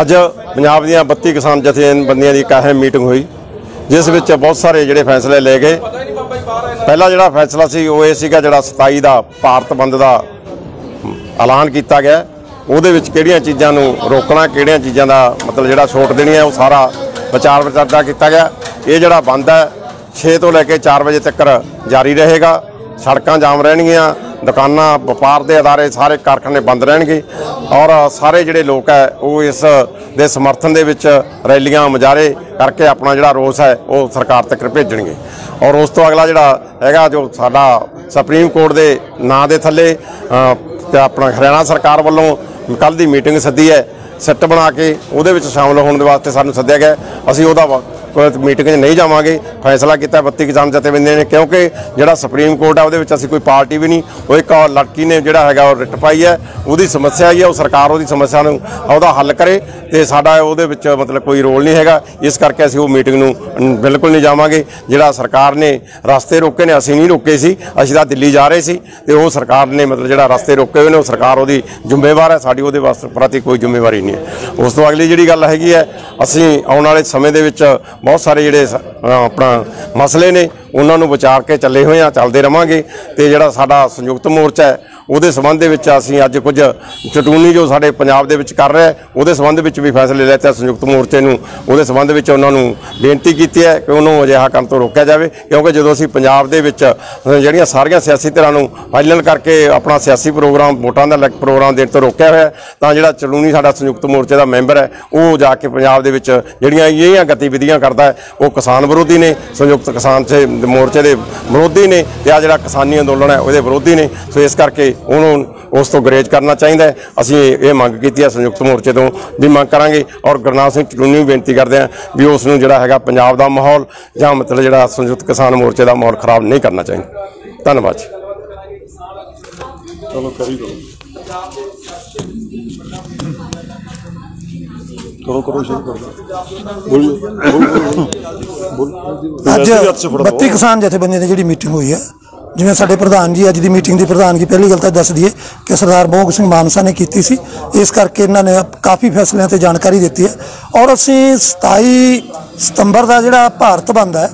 ਅੱਜ ਪੰਜਾਬ ਦੀਆਂ 32 ਕਿਸਾਨ ਜਥੇਬੰਦੀਆਂ ਦੀ ਇੱਕ ਅਹਿਮ ਮੀਟਿੰਗ ਹੋਈ, ਜਿਸ ਵਿੱਚ ਬਹੁਤ ਸਾਰੇ ਜਿਹੜੇ ਫੈਸਲੇ ਲਏ ਗਏ। ਪਹਿਲਾ ਜਿਹੜਾ ਫੈਸਲਾ ਸੀ, ਉਹ ਇਹ ਸੀਗਾ ਜਿਹੜਾ 27 ਦਾ ਭਾਰਤ ਬੰਦ ਦਾ ਐਲਾਨ ਕੀਤਾ ਗਿਆ। ਉਹਦੇ ਵਿੱਚ ਕਿਹੜੀਆਂ ਚੀਜ਼ਾਂ ਨੂੰ ਰੋਕਣਾ, ਕਿਹੜੀਆਂ ਚੀਜ਼ਾਂ ਦਾ ਮਤਲਬ ਜਿਹੜਾ ਛੋਟ ਦੇਣੀ ਹੈ, ਉਹ ਸਾਰਾ ਵਿਚਾਰ ਵਿਚਾਰਦਾ ਕੀਤਾ ਗਿਆ। ਇਹ ਜਿਹੜਾ ਬੰਦ ਹੈ 6 ਤੋਂ ਲੈ ਕੇ 4 ਵਜੇ ਤੱਕ ਜਾਰੀ ਰਹੇਗਾ। ਸੜਕਾਂ ਜਾਮ ਰਹਿਣਗੀਆਂ। ਦੁਕਾਨਾਂ ਵਪਾਰ ਦੇ ਅਦਾਰੇ ਸਾਰੇ ਕਾਰਖਾਨੇ ਬੰਦ ਰਹਿਣਗੇ ਔਰ ਸਾਰੇ ਜਿਹੜੇ ਲੋਕ ਹੈ ਉਹ ਇਸ ਦੇ ਸਮਰਥਨ ਦੇ ਵਿੱਚ ਰੈਲੀਆਂ ਮੁਜ਼ਾਹਰੇ ਕਰਕੇ ਆਪਣਾ ਜਿਹੜਾ ਰੋਸ ਹੈ ਉਹ ਸਰਕਾਰ ਤੱਕ ਭੇਜਣਗੇ। ਔਰ ਉਸ ਤੋਂ ਅਗਲਾ ਜਿਹੜਾ ਹੈਗਾ ਜੋ ਸਾਡਾ ਸੁਪਰੀਮ ਕੋਰਟ ਦੇ ਨਾਂ ਦੇ ਥੱਲੇ ਅ, ਆਪਣਾ ਹਰਿਆਣਾ ਸਰਕਾਰ ਵੱਲੋਂ ਕੱਲ ਦੀ ਮੀਟਿੰਗ ਸੱਦੀ ਹੈ ਸੈੱਟ ਬਣਾ ਕੇ ਉਹਦੇ ਵਿੱਚ ਸ਼ਾਮਲ ਹੋਣ ਦੇ ਵਾਸਤੇ ਸਾਨੂੰ ਸੱਦਿਆ ਗਿਆ। ਅਸੀਂ ਉਹਦਾ ਵਾ- ਮੀਟਿੰਗ 'ਚ ਨਹੀਂ ਜਾਵਾਂਗੇ। ਫੈਸਲਾ ਕੀਤਾ 32 ਕਿਸਾਨ ਜਥੇਬੰਦੀਆਂ ਨੇ ਕਿਉਂਕਿ ਜਿਹੜਾ ਸੁਪਰੀਮ ਕੋਰਟ ਹੈ ਉਹਦੇ ਵਿੱਚ ਅਸੀਂ ਕੋਈ ਪਾਰਟੀ ਵੀ ਨਹੀਂ। ਉਹ ਇੱਕ ਲੜਕੀ ਨੇ ਜਿਹੜਾ ਹੈਗਾ, ਉਹ ਰਿਟ ਪਾਈ ਹੈ। ਉਹਦੀ ਸਮੱਸਿਆ ਹੀ ਹੈ, ਉਹ ਸਰਕਾਰ ਉਹਦੀ ਸਮੱਸਿਆ ਨੂੰ, ਉਹਦਾ ਹੱਲ ਕਰੇ ਤੇ ਸਾਡਾ ਉਹਦੇ ਵਿੱਚ ਮਤਲਬ ਕੋਈ ਰੋਲ ਨਹੀਂ ਹੈਗਾ। ਇਸ ਕਰਕੇ ਅਸੀਂ ਉਹ ਮੀਟਿੰਗ ਨੂੰ ਬਿਲਕੁਲ ਨਹੀਂ ਜਾਵਾਂਗੇ। ਜਿਹੜਾ ਸਰਕਾਰ ਨੇ ਰਸਤੇ ਰੋਕੇ ਨੇ, ਅਸੀਂ ਨਹੀਂ ਰੋਕੇ ਸੀ। ਅਸੀਂ ਤਾਂ ਦਿੱਲੀ ਜਾ ਰਹੇ ਸੀ ਤੇ ਉਹ ਸਰਕਾਰ ਨੇ ਮਤਲਬ ਜਿਹੜਾ ਰਸਤੇ ਰੋਕੇ ਹੋਏ ਨੇ, ਉਹ ਸਰਕਾਰ ਉਹਦੀ ਜ਼ਿੰਮੇਵਾਰ ਹੈ। ਸਾਡੀ ਉਹਦੇ ਵਾਸਤੇ ਪ੍ਰਤੀ ਕੋਈ ਜ਼ਿੰਮੇਵਾਰੀ ਨਹੀਂ ਹੈ। ਉਸ ਤੋਂ ਅਗਲੀ ਜਿਹੜੀ ਗੱਲ ਹੈਗੀ ਹੈ, ਅਸੀਂ ਆਉਣ ਵਾਲੇ ਸਮੇਂ ਦੇ ਵਿੱਚ ਬਹੁਤ ਸਾਰੇ ਜਿਹੜੇ ਸ- ਆਪਣਾ ਮਸਲੇ ਨੇ, ਉਹਨਾਂ ਨੂੰ ਵਿਚਾਰ ਕੇ ਚੱਲੇ ਹੋਏ ਆ, ਚੱਲਦੇ ਰਵਾਂਗੇ ਤੇ ਜਿਹੜਾ ਸਾਡਾ ਸੰਯੁਕਤ ਮੋਰਚਾ ਹੈ ਉਹਦੇ ਸੰਬੰਧ ਦੇ ਵਿੱਚ ਅਸੀਂ ਅੱਜ ਕੁਝ ਚਟੂਨੀ ਜੋ ਸਾਡੇ ਪੰਜਾਬ ਦੇ ਵਿੱਚ ਕਰ ਰਿਹਾ ਉਹਦੇ ਸੰਬੰਧ ਵਿੱਚ ਵੀ ਫੈਸਲੇ ਲੈਤੇ ਆ ਸੰਯੁਕਤ ਮੋਰਚੇ ਨੂੰ ਉਹਦੇ ਸੰਬੰਧ ਵਿੱਚ ਉਹਨਾਂ ਨੂੰ ਬੇਨਤੀ ਕੀਤੀ ਹੈ ਕਿ ਉਹਨੂੰ ਅਜਿਹਾ ਕੰਮ ਤੋਂ ਰੋਕਿਆ ਜਾਵੇ, ਕਿਉਂਕਿ ਜਦੋਂ ਅਸੀਂ ਪੰਜਾਬ ਦੇ ਵਿੱਚ ਜਿਹੜੀਆਂ ਸਾਰੀਆਂ ਸਿਆਸੀ ਧਿਰਾਂ ਨੂੰ ਫਾਈਨਲ ਕਰਕੇ ਆਪਣਾ ਸਿਆਸੀ ਪ੍ਰੋਗਰਾਮ, ਵੋਟਾਂ ਦਾ ਇਲੈਕ- ਪ੍ਰੋਗਰਾਮ ਦੇਣ ਤੋਂ ਰੋਕਿਆ ਹੋਇਆ ਤਾਂ ਜਿਹੜਾ ਚਲੂਨੀ ਸਾਡਾ ਸੰਯੁਕਤ ਮੋਰਚੇ ਦਾ ਮੈਂਬਰ ਹੈ, ਉਹ ਜਾ ਕੇ ਪੰਜਾਬ ਦੇ ਵਿੱਚ ਜਿਹੜੀਆਂ ਇਹ ਗਤੀਵਿਧੀਆਂ ਕਰਦਾ ਉਹ ਕਿਸਾਨ ਵਿਰੋਧੀ ਨੇ, ਸੰਯੁਕਤ ਕਿਸਾਨ ਸੇ, ਮੋਰਚੇ ਦੇ ਵਿਰੋਧੀ ਨੇ ਤੇ ਆ ਜਿਹੜਾ ਕਿਸਾਨੀ ਅੰਦੋਲਨ ਹੈ, ਉਹਦੇ ਵਿਰੋਧੀ ਨੇ, ਸੋ ਇਸ ਕਰਕੇ ਉਹਨੂੰ ਉਸ ਤੋਂ ਗਰੇਜ ਕਰਨਾ ਚਾਹੀਦਾ ਹੈ। ਅਸੀਂ ਇਹ ਮੰਗ ਕੀਤੀ ਹੈ ਸੰਯੁਕਤ ਮੋਰਚੇ ਤੋਂ ਵੀ ਮੰਗ ਕਰਾਂਗੇ ਔਰ ਗੁਰਨਾਮ ਸਿੰਘ ਚਲੂਨੀ ਨੂੰ ਬੇਨਤੀ ਕਰਦੇ ਹਾਂ ਵੀ ਉਸ ਨੂੰ ਜਿਹੜਾ ਹੈਗਾ ਪੰਜਾਬ ਦਾ ਮਾਹੌਲ ਜਾਂ ਮਤਲਬ ਜਿਹੜਾ ਸੰਯੁਕਤ ਕਿਸਾਨ ਮੋਰਚੇ ਦਾ ਮਾਹੌਲ ਖਰਾਬ ਨਹੀਂ ਕਰਨਾ ਚਾਹੀਦਾ। ਧੰਨਵਾਦ ਜੀ। ਚਲੋ ਕਰੀ ਦੋ ਕਰੋ ਕਰੋ ਸ਼ੁਰੂ ਕਰ। ਅੱਜ ਵੈਸੇ ਵੀ ਹੱਥ 'ਚ ਫੜਾਓ। 32 ਕਿਸਾਨ ਜਥੇਬੰਦੀਆਂ ਦੀ ਜਿਹੜੀ ਮੀਟਿੰਗ ਹੋਈ ਹੈ ਜਿਵੇਂ ਸਾਡੇ ਪ੍ਰਧਾਨ ਜੀ ਅੱਜ ਦੀ ਮੀਟਿੰਗ ਦੀ ਪ੍ਰਧਾਨਗੀ ਪਹਿਲੀ ਗੱਲ ਤਾਂ ਦੱਸ ਦਈਏ ਕਿ ਸਰਦਾਰ ਮੋਹਨ ਸਿੰਘ ਮਾਨਸਾ ਨੇ ਕੀਤੀ ਸੀ। ਇਸ ਕਰਕੇ ਇਹਨਾਂ ਨੇ ਕਾਫੀ ਫੈਸਲਿਆਂ ਤੇ ਜਾਣਕਾਰੀ ਦਿੱਤੀ ਹੈ। ਔਰ ਅਸੀਂ 27 ਸਤੰਬਰ ਦਾ ਜਿਹੜਾ ਭਾਰਤ ਬੰਦ ਹੈ,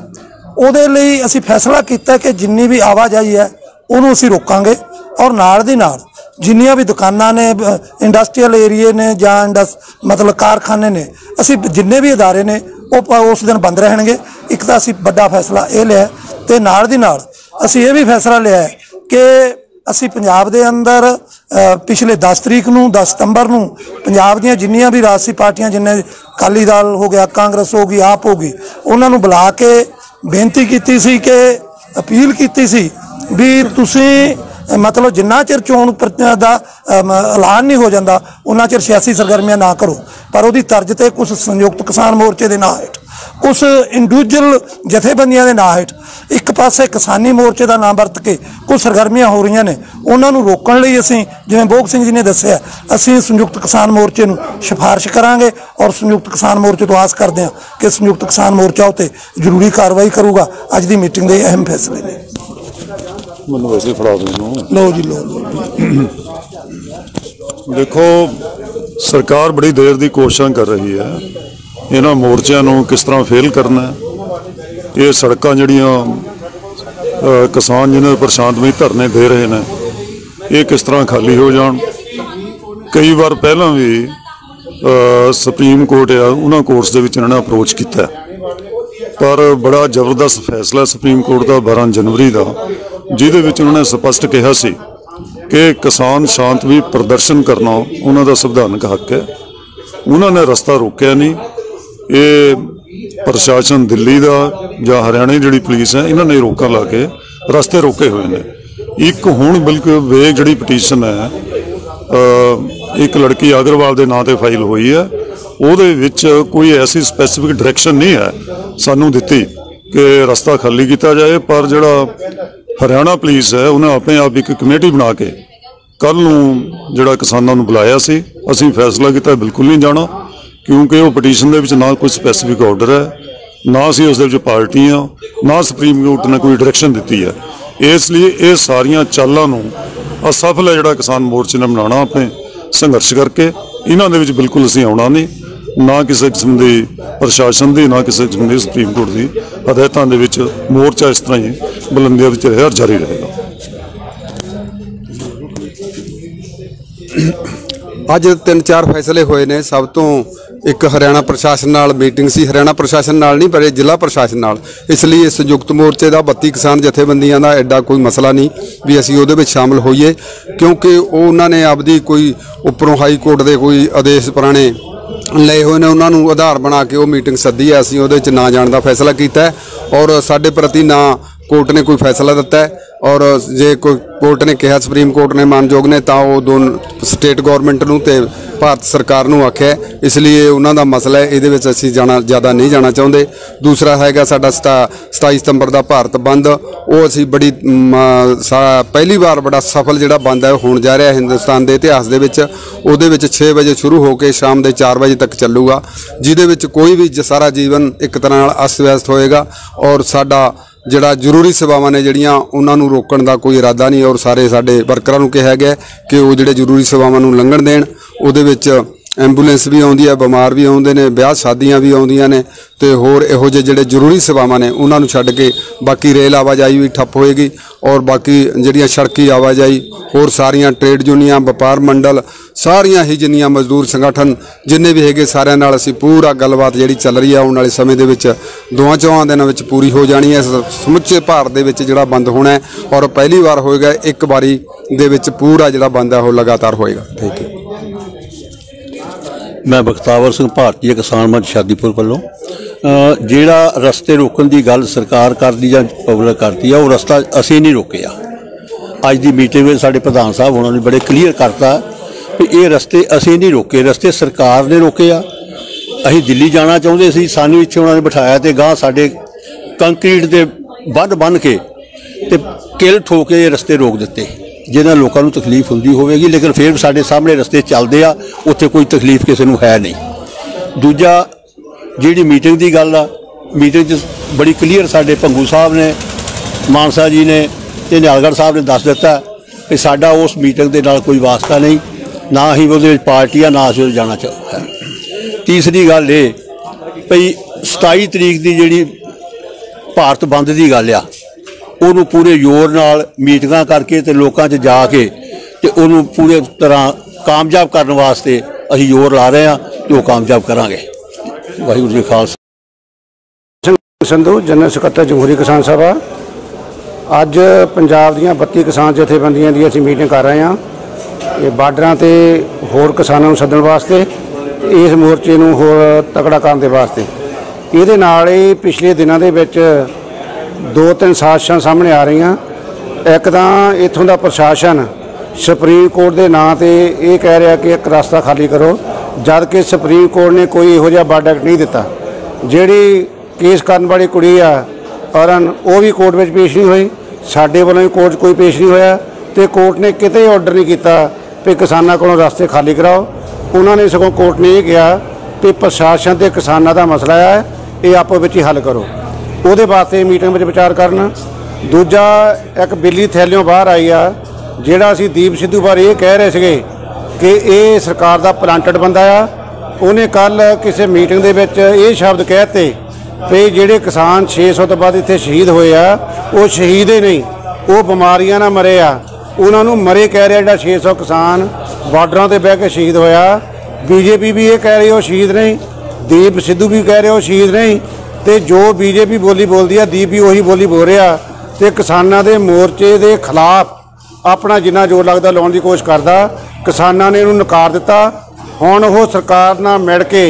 ਉਹਦੇ ਲਈ ਅਸੀਂ ਫੈਸਲਾ ਕੀਤਾ ਕਿ ਜਿੰਨੀ ਵੀ ਆਵਾਜਾਈ ਹੈ, ਉਹਨੂੰ ਅਸੀਂ ਰੋਕਾਂਗੇ ਔਰ ਨਾਲ ਦੀ ਨਾਲ ਜਿੰਨੀਆਂ ਵੀ ਦੁਕਾਨਾਂ ਨੇ ਇੰਡਸਟਰੀਅਲ ਏਰੀਏ ਨੇ ਜਾਂ ਇੰਡਸ ਮਤਲਬ ਕਾਰਖਾਨੇ ਨੇ, ਅਸੀਂ ਜਿੰਨੇ ਵੀ ਅਦਾਰੇ ਨੇ, ਉਹ ਉਸ ਦਿਨ ਬੰਦ ਰਹਿਣਗੇ। ਇੱਕ ਤਾਂ ਅਸੀਂ ਵੱਡਾ ਫੈਸਲਾ ਇਹ ਲਿਆ ਤੇ ਨਾਲ ਦੀ ਨਾਲ ਅਸੀਂ ਇਹ ਵੀ ਫੈਸਲਾ ਲਿਆ ਕਿ ਅਸੀਂ ਪੰਜਾਬ ਦੇ ਅੰਦਰ ਪਿਛਲੇ 10 ਤਰੀਕ ਨੂੰ 10 ਸਤੰਬਰ ਨੂੰ ਪੰਜਾਬ ਦੀਆਂ ਜਿੰਨੀਆਂ ਵੀ ਰਾਜਸੀ ਪਾਰਟੀਆਂ ਜਿੰਨੇ ਅਕਾਲੀ ਦਲ ਹੋ ਗਿਆ, ਕਾਂਗਰਸ ਹੋ ਗਈ, ਆਪ ਹੋ ਗਈ, ਉਹਨਾਂ ਨੂੰ ਬੁਲਾ ਕੇ ਬੇਨਤੀ ਕੀਤੀ ਸੀ ਕਿ, ਅਪੀਲ ਕੀਤੀ ਸੀ ਵੀ ਤੁਸੀਂ ਮਤਲਬ ਜਿੰਨਾ ਚਿਰ ਚੋਣ ਪ੍ਰਤੀਨਿਧਾਂ ਦਾ ਐਲਾਨ ਨਹੀਂ ਹੋ ਜਾਂਦਾ, ਉਹਨਾਂ ਚਿਰ ਸਿਆਸੀ ਸਰਗਰਮੀਆਂ ਨਾ ਕਰੋ। ਪਰ ਉਹਦੀ ਤਰਜ਼ ਤੇ ਕੁਝ ਸੰਯੁਕਤ ਕਿਸਾਨ ਮੋਰਚੇ ਦੇ ਨਾਂ ਹੇਠ ਕੁਝ ਇੰਡੀਵਿਜੂਅਲ ਜਥੇਬੰਦੀਆਂ ਦੇ ਨਾਂ ਹੇਠ ਇੱਕ ਪਾਸੇ ਕਿਸਾਨੀ ਮੋਰਚੇ ਦਾ ਨਾਮ ਵਰਤ ਕੇ ਕੁਝ ਸਰਗਰਮੀਆਂ ਹੋ ਰਹੀਆਂ ਨੇ ਉਹਨਾਂ ਨੂੰ ਰੋਕਣ ਲਈ ਅਸੀਂ ਜਿਵੇਂ ਬੋਗ ਸਿੰਘ ਜੀ ਨੇ ਦੱਸਿਆ ਅਸੀਂ ਸੰਯੁਕਤ ਕਿਸਾਨ ਮੋਰਚੇ ਨੂੰ ਸਿਫਾਰਿਸ਼ ਕਰਾਂਗੇ ਔਰ ਸੰਯੁਕਤ ਕਿਸਾਨ ਮੋਰਚੇ ਤੋਂ ਆਸ ਕਰਦੇ ਹਾਂ ਕਿ ਸੰਯੁਕਤ ਕਿਸਾਨ ਮੋਰਚਾ ਉਤੇ ਜ਼ਰੂਰੀ ਕਾਰਵਾਈ ਕਰੂਗਾ। ਅੱਜ ਦੀ ਮੀਟਿੰਗ ਦੇ ਅਹਿਮ ਫੈਸਲੇ ਨੇ। ਮੈਨੂੰ ਵੈਸੇ ਫੜਾ ਇਹਨੂੰ ਲਓ ਜੀ ਲਓ ਦੇਖੋ ਸਰਕਾਰ ਬੜੀ ਦੇਰ ਦੀ ਕੋਸ਼ਿਸ਼ਾਂ ਕਰ ਰਹੀ ਹੈ। ਇਹਨਾਂ ਮੋਰਚਿਆਂ ਨੂੰ ਕਿਸ ਤਰ੍ਹਾਂ ਫੇਲ ਕਰਨਾ ਇਹ ਸੜਕਾਂ ਜਿਹੜੀਆਂ ਕਿਸਾਨ ਜਿਹਨਾਂ ਪਰ ਸ਼ਾਂਤਮਈ ਧਰਨੇ ਦੇ ਰਹੇ ਨੇ, ਇਹ ਕਿਸ ਤਰ੍ਹਾਂ ਖਾਲੀ ਹੋ ਜਾਣ? ਕਈ ਵਾਰ ਪਹਿਲਾਂ ਵੀ ਸੁਪਰੀਮ ਕੋਰਟ ਆ, ਉਹਨਾਂ ਕੋਰਸ ਦੇ ਵਿੱਚ ਇਹਨਾਂ ਨੇ ਅਪਰੋਚ ਕੀਤਾ ਪਰ ਬੜਾ ਜ਼ਬਰਦਸਤ ਫੈਸਲਾ ਸੁਪਰੀਮ ਕੋਰਟ ਦਾ 12 ਜਨਵਰੀ ਦਾ, ਜਿਹਦੇ ਵਿੱਚ ਉਹਨਾਂ ਨੇ ਸਪਸ਼ਟ ਕਿਹਾ ਸੀ ਕਿ ਕਿਸਾਨ ਸ਼ਾਂਤਮਈ ਪ੍ਰਦਰਸ਼ਨ ਕਰਨਾ ਉਹਨਾਂ ਦਾ ਸੰਵਿਧਾਨਕ ਹੱਕ ਹੈ। ਉਹਨਾਂ ਨੇ ਰਸਤਾ ਰੋਕਿਆ ਨਹੀਂ ਇਹ ਪ੍ਰਸ਼ਾਸਨ ਦਿੱਲੀ ਦਾ ਜਾਂ ਹਰਿਆਣੇ ਜਿਹੜੀ ਪੁਲਿਸ ਹੈ, ਇਹਨਾਂ ਨੇ ਰੋਕਾਂ ਲਾ ਕੇ ਰਸਤੇ ਰੋਕੇ ਹੋਏ ਨੇ। ਇੱਕ ਹੁਣ ਬਿਲਕੁਲ ਵੇਗ ਜਿਹੜੀ ਪਟੀਸ਼ਨ ਹੈ ਇੱਕ ਲੜਕੀ ਅਗਰਵਾਲ ਦੇ ਨਾਂ ਤੇ ਫਾਈਲ ਹੋਈ ਹੈ। ਉਹਦੇ ਵਿੱਚ ਕੋਈ ਐਸੀ ਸਪੈਸੀਫਿਕ ਡਾਇਰੈਕਸ਼ਨ ਨਹੀਂ ਹੈ, ਸਾਨੂੰ ਦਿੱਤੀ ਕਿ ਰਸਤਾ ਖਾਲੀ ਕੀਤਾ ਜਾਏ, ਪਰ ਜਿਹੜਾ ਹਰਿਆਣਾ ਪੁਲਿਸ ਹੈ, ਉਹਨੇ ਆਪਣੇ ਆਪ ਇੱਕ ਕਮੇਟੀ ਬਣਾ ਕੇ ਕੱਲ ਨੂੰ ਜਿਹੜਾ ਕਿਸਾਨਾਂ ਨੂੰ ਬੁਲਾਇਆ ਸੀ, ਅਸੀਂ ਫੈਸਲਾ ਕੀਤਾ, ਬਿਲਕੁਲ ਨਹੀਂ ਜਾਣਾ। ਕਿਉਂਕਿ ਉਹ ਪਟੀਸ਼ਨ ਦੇ ਵਿੱਚ ਨਾ ਕੋਈ ਸਪੈਸੀਫਿਕ ਆਰਡਰ ਹੈ, ਨਾ ਅਸੀਂ ਉਸ ਦੇ ਵਿੱਚ ਪਾਰਟੀ ਆ ਨਾ ਸੁਪਰੀਮ ਕੋਰਟ ਨੇ ਕੋਈ ਡਾਇਰੈਕਸ਼ਨ ਦਿੱਤੀ ਹੈ। ਇਸ ਲਈ ਇਹ ਸਾਰੀਆਂ ਚਾਲਾਂ ਨੂੰ ਅਸਫਲ ਹੈ ਜਿਹੜਾ ਕਿਸਾਨ ਮੋਰਚੇ ਨੇ ਬਣਾਉਣਾ ਆਪਣੇ ਸੰਘਰਸ਼ ਕਰਕੇ। ਇਹਨਾਂ ਦੇ ਵਿੱਚ ਬਿਲਕੁਲ ਅਸੀਂ ਆਉਣਾ ਨਹੀਂ, ਨਾ ਕਿਸੇ ਕਿਸਮ ਦੀ ਪ੍ਰਸ਼ਾਸਨ ਦੀ, ਨਾ ਕਿਸੇ ਕਿਸਮ ਦੀ ਸੁਪਰੀਮ ਕੋਰਟ ਦੀ ਹਦਾਇਤਾਂ ਦੇ ਵਿੱਚ ਮੋਰਚਾ ਇਸ ਤਰ੍ਹਾਂ ਹੀ ਬੁਲੰਦੀਆਂ ਵਿੱਚ ਰਿਹਾ ਜਾਰੀ ਰਹੇਗਾ। ਅੱਜ ਤਿੰਨ ਚਾਰ ਫੈਸਲੇ ਹੋਏ ਨੇ, ਸਭ ਤੋਂ ਇੱਕ ਹਰਿਆਣਾ ਪ੍ਰਸ਼ਾਸਨ ਨਾਲ ਮੀਟਿੰਗ ਸੀ। ਹਰਿਆਣਾ ਪ੍ਰਸ਼ਾਸਨ ਨਾਲ ਨਹੀਂ, ਪਰ ਇਹ ਜ਼ਿਲ੍ਹਾ ਪ੍ਰਸ਼ਾਸਨ ਨਾਲ। ਇਸ ਲਈ ਇਸ ਸੰਯੁਕਤ ਮੋਰਚੇ ਦਾ 32 ਕਿਸਾਨ ਜਥੇਬੰਦੀਆਂ ਦਾ ਐਡਾ ਕੋਈ ਮਸਲਾ ਨਹੀਂ ਵੀ ਅਸੀਂ ਉਹਦੇ ਵਿੱਚ ਸ਼ਾਮਲ ਹੋਈਏ, ਕਿਉਂਕਿ ਉਹ ਉਹਨਾਂ ਨੇ ਆਪਦੀ ਕੋਈ ਉੱਪਰੋਂ ਹਾਈ ਕੋਰਟ ਦੇ ਕੋਈ ਆਦੇਸ਼ ਪੁਰਾਣੇ ਲਏ ਹੋਏ ਨੇ, ਉਹਨਾਂ ਨੂੰ ਆਧਾਰ ਬਣਾ ਕੇ ਉਹ ਮੀਟਿੰਗ ਸੱਦੀ ਹੈ। ਅਸੀਂ ਉਹਦੇ ਵਿੱਚ ਨਾ ਜਾਣ ਦਾ ਫੈਸਲਾ ਕੀਤਾ ਔਰ ਸਾਡੇ ਪ੍ਰਤੀ ਨਾ ਕੋਰਟ ਨੇ ਕੋਈ ਫੈਸਲਾ ਦਿੱਤਾ ਹੈ ਔਰ ਜੇ ਕੋਈ ਕੋਰਟ ਨੇ ਕਿਹਾ ਸੁਪਰੀਮ ਕੋਰਟ ਨੇ ਮਾਨਯੋਗ ਨੇ ਤਾਂ ਉਹ ਦੋਨ ਸਟੇਟ ਗਵਰਨਮੈਂਟ ਨੂੰ ਤੇ ਭਾਰਤ ਸਰਕਾਰ ਨੂੰ ਆਖਿਆ ਇਸ ਲਈ ਇਹ ਉਹਨਾਂ ਦਾ ਮਸਲਾ ਹੈ। ਇਹਦੇ ਵਿੱਚ ਅਸੀਂ ਜਾਣਾ, ਜ਼ਿਆਦਾ ਨਹੀਂ ਜਾਣਾ ਚਾਹੁੰਦੇ। ਦੂਸਰਾ ਹੈਗਾ ਸਾਡਾ ਸਤਾ- 27 ਸਤੰਬਰ ਦਾ ਭਾਰਤ ਬੰਦ। ਉਹ ਅਸੀਂ ਬੜੀ ਪਹਿਲੀ ਵਾਰ ਬੜਾ ਸਫਲ ਜਿਹੜਾ ਬੰਦ ਹੈ, ਉਹ ਹੋਣ ਜਾ ਰਿਹਾ ਹਿੰਦੁਸਤਾਨ ਦੇ ਇਤਿਹਾਸ ਦੇ ਵਿੱਚ। ਉਹਦੇ ਵਿੱਚ 6 ਵਜੇ ਸ਼ੁਰੂ ਹੋ ਕੇ ਸ਼ਾਮ ਦੇ 4 ਵਜੇ ਤੱਕ ਚੱਲੂਗਾ। ਜਿਹਦੇ ਵਿੱਚ ਕੋਈ ਵੀ ਜ- ਸਾਰਾ ਜੀਵਨ ਇੱਕ ਤਰ੍ਹਾਂ ਨਾਲ ਅਸਤ ਵਿਅਸਤ ਹੋਏਗਾ ਔਰ ਸਾਡਾ ਜਿਹੜਾ ਜ਼ਰੂਰੀ ਸੇਵਾਵਾਂ ਨੇ ਜਿਹੜੀਆਂ ਉਹਨਾਂ ਨੂੰ ਰੋਕਣ ਦਾ ਕੋਈ ਇਰਾਦਾ ਨਹੀਂ ਔਰ ਸਾਰੇ ਸਾਡੇ ਵਰਕਰਾਂ ਨੂੰ ਕਿਹਾ ਗਿਆ ਕਿ ਉਹ ਜਿਹੜੇ ਜ਼ਰੂਰੀ ਸੇਵਾਵਾਂ ਨੂੰ ਲੰਘਣ ਦੇਣ, ਉਹਦੇ ਵਿੱਚ ਐਂਬੂਲੈਂਸ ਵੀ ਆਉਂਦੀ ਹੈ, ਬਿਮਾਰ ਵੀ ਆਉਂਦੇ ਨੇ, ਵਿਆਹ ਸ਼ਾਦੀਆਂ ਵੀ ਆਉਂਦੀਆਂ ਨੇ ਤੇ ਹੋਰ ਇਹੋ ਜਿਹੇ ਜਿਹੜੇ ਜ਼ਰੂਰੀ ਸੇਵਾਵਾਂ ਨੇ ਉਹਨਾਂ ਨੂੰ ਛੱਡ ਕੇ ਬਾਕੀ ਰੇਲ ਆਵਾਜਾਈ ਵੀ ਠੱਪ ਹੋਏਗੀ ਔਰ ਬਾਕੀ ਜਿਹੜੀਆਂ ਸੜਕੀ ਆਵਾਜਾਈ ਹੋਰ ਸਾਰੀਆਂ ਟ੍ਰੇਡ ਯੂਨੀਅਨਾਂ, ਵਪਾਰ ਮੰਡਲ ਸਾਰੀਆਂ ਹੀ ਜਿੰਨੀਆਂ ਮਜ਼ਦੂਰ ਸੰਗਠਨ ਜਿੰਨੇ ਵੀ ਹੈਗੇ ਸਾਰਿਆਂ ਨਾਲ ਅਸੀਂ ਪੂਰਾ ਗੱਲਬਾਤ ਜਿਹੜੀ ਚੱਲ ਰਹੀ ਹੈ ਆਉਣ ਵਾਲੇ ਸਮੇਂ ਦੇ ਵਿੱਚ ਦੋਵਾਂ ਚੌਹਾਂ ਦਿਨਾਂ ਵਿੱਚ ਪੂਰੀ ਹੋ ਜਾਣੀ ਹੈ। ਸਮੁੱਚੇ ਭਾਰਤ ਦੇ ਵਿੱਚ ਜਿਹੜਾ ਬੰਦ ਹੋਣਾ ਔਰ ਪਹਿਲੀ ਵਾਰ ਹੋਏਗਾ, ਇੱਕ ਵਾਰੀ ਦੇ ਵਿੱਚ ਪੂਰਾ ਜਿਹੜਾ ਬੰਦ ਹੈ ਉਹ ਲਗਾਤਾਰ ਹੋਏਗਾ। ਥੈਂਕ ਯੂ ਮੈਂ ਬਖਤਾਵਰ ਸਿੰਘ, ਭਾਰਤੀ ਕਿਸਾਨ ਮੰਚ ਸ਼ਾਦੀਪੁਰ ਵੱਲੋਂ। ਜਿਹੜਾ ਰਸਤੇ ਰੋਕਣ ਦੀ ਗੱਲ ਸਰਕਾਰ ਕਰਦੀ ਜਾਂ ਪਬਲਿਕ ਕਰਦੀ ਆ, ਉਹ ਰਸਤਾ ਅਸੀਂ ਨਹੀਂ ਰੋਕਿਆ। ਅੱਜ ਦੀ ਮੀਟਿੰਗ ਵਿੱਚ ਸਾਡੇ ਪ੍ਰਧਾਨ ਸਾਹਿਬ, ਉਹਨਾਂ ਨੇ ਬੜੇ ਕਲੀਅਰ ਕਰਤਾ ਕਿ ਇਹ ਰਸਤੇ ਅਸੀਂ ਨਹੀਂ ਰੋਕੇ, ਰਸਤੇ ਸਰਕਾਰ ਨੇ ਰੋਕੇ ਆ। ਅਸੀਂ ਦਿੱਲੀ ਜਾਣਾ ਚਾਹੁੰਦੇ ਸੀ, ਸਾਨੂੰ ਇੱਥੇ ਉਹਨਾਂ ਨੇ ਬਿਠਾਇਆ ਤੇ ਗਾਂ ਸਾਡੇ ਕੰਕਰੀਟ ਦੇ ਬੰਨ ਬੰਨ ਕੇ ਤੇ ਕਿਲ ਠੋਕ ਕੇ ਇਹ ਰਸਤੇ ਰੋਕ ਦਿੱਤੇ। ਜਿਹਨਾਂ ਲੋਕਾਂ ਨੂੰ ਤਕਲੀਫ ਹੁੰਦੀ ਹੋਵੇਗੀ, ਲੇਕਿਨ ਫਿਰ ਵੀ ਸਾਡੇ ਸਾਹਮਣੇ ਰਸਤੇ ਚੱਲਦੇ ਆ, ਉੱਥੇ ਕੋਈ ਤਕਲੀਫ ਕਿਸੇ ਨੂੰ ਹੈ ਨਹੀਂ। ਦੂਜਾ, ਜਿਹੜੀ ਮੀਟਿੰਗ ਦੀ ਗੱਲ ਆ, ਮੀਟਿੰਗ 'ਚ ਬੜੀ ਕਲੀਅਰ ਸਾਡੇ ਪੰਗੂ ਸਾਹਿਬ ਨੇ, ਮਾਨਸਾ ਜੀ ਨੇ ਤੇ ਨਿਹਾਲਗੜ੍ਹ ਸਾਹਿਬ ਨੇ ਦੱਸ ਦਿੱਤਾ ਕਿ ਸਾਡਾ ਉਸ ਮੀਟਿੰਗ ਦੇ ਨਾਲ ਕੋਈ ਵਾਸਤਾ ਨਹੀਂ। ਨਾ ਹੀ ਉਹਦੇ ਵਿੱਚ ਪਾਰਟੀ ਆ, ਨਾ ਅਸੀਂ ਉਹਦੇ ਜਾਣਾ ਚਾਹੁੰਦਾ ਤੀਸਰੀ ਗੱਲ ਇਹ ਭਈ 27 ਤਰੀਕ ਦੀ ਜਿਹੜੀ ਭਾਰਤ ਬੰਦ ਦੀ ਗੱਲ ਆ, ਉਹਨੂੰ ਪੂਰੇ ਜ਼ੋਰ ਨਾਲ ਮੀਟਿੰਗਾਂ ਕਰਕੇ ਤੇ ਲੋਕਾਂ 'ਚ ਜਾ ਕੇ ਤੇ ਉਹਨੂੰ ਪੂਰੇ ਤਰ੍ਹਾਂ ਕਾਮਯਾਬ ਕਰਨ ਵਾਸਤੇ ਅਸੀਂ ਜ਼ੋਰ ਲਾ ਰਹੇ ਹਾਂ ਤੇ ਉਹ ਕਾਮਯਾਬ ਕਰਾਂਗੇ। ਵਾਹਿਗੁਰੂ ਜੀ ਖਾਲਸਾ। ਸੰਧੂ, ਜਨਰਲ ਸਕੱਤਰ ਜਮਹੂਰੀ ਕਿਸਾਨ ਸਭਾ। ਅੱਜ ਪੰਜਾਬ ਦੀਆਂ 32 ਕਿਸਾਨ ਜਥੇਬੰਦੀਆਂ ਦੀ ਅਸੀਂ ਮੀਟਿੰਗ ਕਰ ਰਹੇ ਹਾਂ। ਇਹ ਬਾਰਡਰਾਂ ਤੇ ਹੋਰ ਕਿਸਾਨਾਂ ਨੂੰ ਸੱਦਣ ਵਾਸਤੇ, ਇਸ ਮੋਰਚੇ ਨੂੰ ਹੋਰ ਤਕੜਾ ਕਰਨ ਦੇ ਵਾਸਤੇ। ਇਹਦੇ ਨਾਲ ਹੀ ਪਿਛਲੇ ਦਿਨਾਂ ਦੇ ਵਿੱਚ ਦੋ ਤਿੰਨ ਸਾਜ਼ਿਸ਼ਾਂ ਸਾਹਮਣੇ ਆ ਰਹੀਆਂ। ਇੱਕ ਤਾਂ ਇੱਥੋਂ ਦਾ ਪ੍ਰਸ਼ਾਸਨ ਸੁਪਰੀਮ ਕੋਰਟ ਦੇ ਨਾਂ ਤੇ ਇਹ ਕਹਿ ਰਿਹਾ ਕਿ ਇੱਕ ਰਸਤਾ ਖਾਲੀ ਕਰੋ, ਜਦ ਕਿ ਸੁਪਰੀਮ ਕੋਰਟ ਨੇ ਕੋਈ ਇਹੋ ਜਿਹਾ ਬਾਡ ਐਕਟ ਨਹੀਂ ਦਿੱਤਾ। ਜਿਹੜੀ ਕੇਸ ਕਰਨ ਵਾਲੀ ਕੁੜੀ ਆ, ਅਰਨ, ਉਹ ਵੀ ਕੋਰਟ ਵਿੱਚ ਪੇਸ਼ ਨਹੀਂ ਹੋਈ। ਸਾਡੇ ਵੱਲੋਂ ਵੀ ਕੋਰਟ 'ਚ ਕੋਈ ਪੇਸ਼ ਨਹੀਂ ਹੋਇਆ। ਤੇ ਕੋਰਟ ਨੇ ਕਿਤੇ ਆਰਡਰ ਨਹੀਂ ਕੀਤਾ ਕਿ ਕਿਸਾਨਾਂ ਕੋਲੋਂ ਰਸਤੇ ਖਾਲੀ ਕਰਾਓ। ਉਹਨਾਂ ਨੇ ਸਗੋਂ ਕੋਰਟ ਨੇ ਇਹ ਕਿਹਾ ਕਿ ਪ੍ਰਸ਼ਾਸਨ ਤੇ ਕਿਸਾਨਾਂ ਦਾ ਮਸਲਾ ਹੈ ਇਹ ਆਪੋ ਵਿੱਚ ਹੀ ਹੱਲ ਕਰੋ। ਉਹਦੇ ਵਾਸਤੇ ਮੀਟਿੰਗ ਵਿੱਚ ਵਿਚਾਰ ਕਰਨ। ਦੂਜਾ ਇੱਕ ਬਿੱਲੀ ਥੈਲਿਓਂ ਬਾਹਰ ਆਈ ਆ, ਜਿਹੜਾ ਅਸੀਂ ਦੀਪ ਸਿੱਧੂ ਬਾਰੇ ਇਹ ਕਹਿ ਰਹੇ ਸੀਗੇ ਕਿ ਇਹ ਸਰਕਾਰ ਦਾ ਪਲਾਂਟਡ ਬੰਦਾ ਆ। ਉਹਨੇ ਕੱਲ ਕਿਸੇ ਮੀਟਿੰਗ ਦੇ ਵਿੱਚ ਇਹ ਸ਼ਬਦ ਕਹਿਤੇ ਵੀ ਜਿਹੜੇ ਕਿਸਾਨ 600 ਤੋਂ ਵੱਧ ਇੱਥੇ ਸ਼ਹੀਦ ਹੋਏ ਆ, ਉਹ ਸ਼ਹੀਦ ਹੀ ਨਹੀਂ, ਉਹ ਬਿਮਾਰੀਆਂ ਨਾਲ ਮਰੇ ਆ। ਉਹਨਾਂ ਨੂੰ ਮਰੇ ਕਹਿ ਰਿਹਾ ਜਿਹੜਾ 600 ਕਿਸਾਨ ਬਾਰਡਰਾਂ ਤੇ ਬਹਿ ਕੇ ਸ਼ਹੀਦ ਹੋਇਆ। ਬੀਜੇਪੀ ਵੀ ਇਹ ਕਹਿ ਰਹੀ ਉਹ ਸ਼ਹੀਦ ਨਹੀਂ, ਦੀਪ ਸਿੱਧੂ ਵੀ ਕਹਿ ਰਹੇ ਉਹ ਸ਼ਹੀਦ ਨਹੀਂ ਤੇ ਜੋ ਬੀਜੇਪੀ ਬੋਲੀ ਬੋਲਦੀ ਆ, ਦੀਪ ਵੀ ਉਹੀ ਬੋਲੀ ਬੋਲ ਰਿਹਾ ਤੇ ਕਿਸਾਨਾਂ ਦੇ ਮੋਰਚੇ ਦੇ ਖਿਲਾਫ ਆਪਣਾ ਜਿੰਨਾ ਜ਼ੋਰ ਲੱਗਦਾ ਲਾਉਣ ਦੀ ਕੋਸ਼ਿਸ਼ ਕਰਦਾ, ਕਿਸਾਨਾਂ ਨੇ ਇਹਨੂੰ ਨਕਾਰ ਦਿੱਤਾ। ਹੁਣ ਉਹ ਸਰਕਾਰ ਨਾਲ ਮਿਲ ਕੇ